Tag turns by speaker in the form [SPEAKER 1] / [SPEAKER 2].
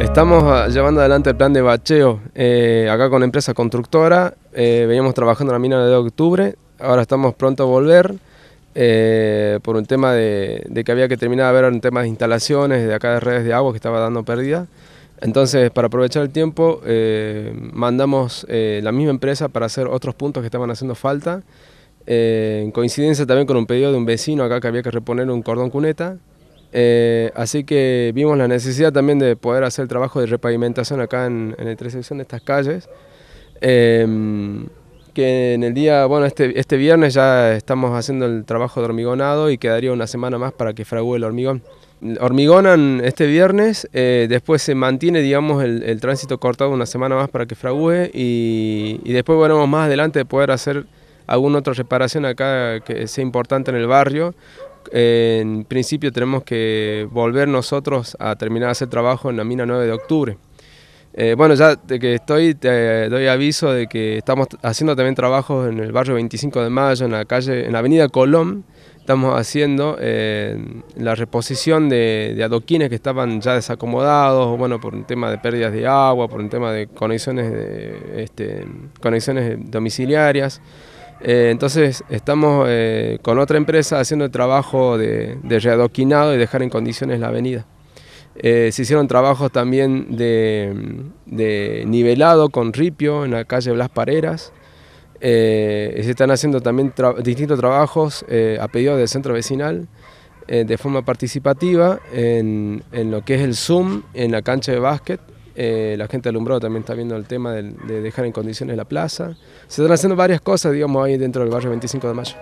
[SPEAKER 1] Estamos ah, llevando adelante el plan de bacheo eh, acá con la empresa constructora. Eh, veníamos trabajando en la mina de octubre, ahora estamos pronto a volver eh, por un tema de, que había que terminar de ver un tema de instalaciones de acá de redes de agua que estaba dando pérdida. Entonces, para aprovechar el tiempo, mandamos la misma empresa para hacer otros puntos que estaban haciendo falta. en coincidencia también con un pedido de un vecino acá que había que reponer un cordón cuneta. Eh, así que vimos la necesidad también de poder hacer el trabajo de repavimentación acá en, en el sección de estas calles. Em, que en el día, bueno, este, este viernes ya estamos haciendo el trabajo de hormigonado y quedaría una semana más para que fragúe el hormigón. Hormigonan este viernes, eh, después se mantiene, digamos, el, tránsito cortado una semana más para que fragúe y, y después veremos más adelante de poder hacer alguna otra reparación acá que sea importante en el barrio, en principio tenemos que volver nosotros a terminar de hacer trabajo en la mina 9 de octubre. Eh, bueno, ya de que estoy, te doy aviso de que estamos haciendo también trabajos en el barrio 25 de Mayo, en la calle, en la avenida Colón. Estamos haciendo eh, la reposición de, adoquines que estaban ya desacomodados, bueno, por un tema de pérdidas de agua, por un tema de conexiones, de, este, conexiones domiciliarias. Eh, entonces estamos eh, con otra empresa haciendo el trabajo de, readoquinado y dejar en condiciones la avenida. Eh, se hicieron trabajos también de, nivelado con ripio en la calle Blas Pareras. se están haciendo también distintos trabajos a pedido del centro vecinal de forma participativa en, en lo que es el Zoom en la cancha de básquet eh, la gente alumbrado también está viendo el tema de, de dejar en condiciones la plaza. Se están haciendo varias cosas, digamos, ahí dentro del barrio 25 de Mayo.